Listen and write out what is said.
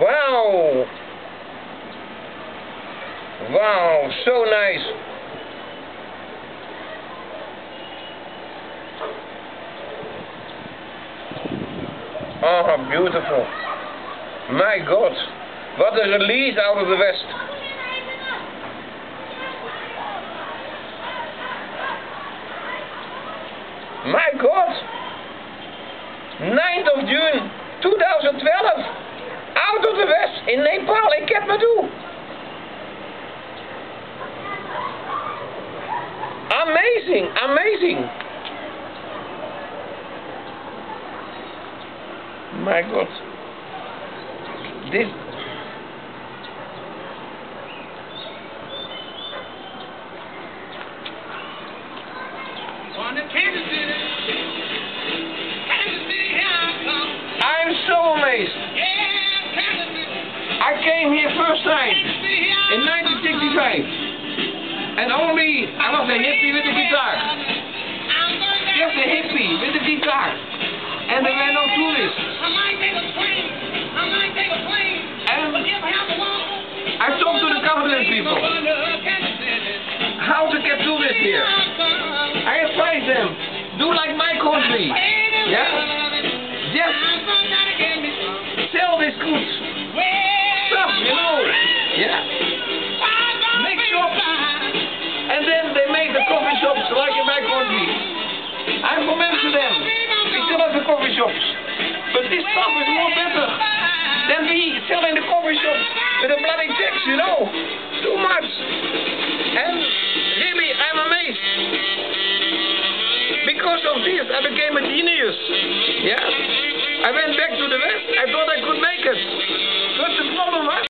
Wow! Wow, so nice. Oh, how beautiful. My God, what a release out of the West. My God, 9th of June 2012. The West in Nepal. Amazing, amazing. My God. This I'm 1965. And only I was a hippie with a guitar. Just a hippie with a guitar. And there were no tourists. And I talked to the government people. How to get tourists here. I advise them, do like my country. Yeah? Just sell this goods. Stuff, you know. Yeah. That was more better than we sell in the coffee shop with a bloody dick, you know. Too much. And really, I'm amazed. Because of this, I became a genius. Yeah? I went back to the West. I thought I could make it. But the problem was...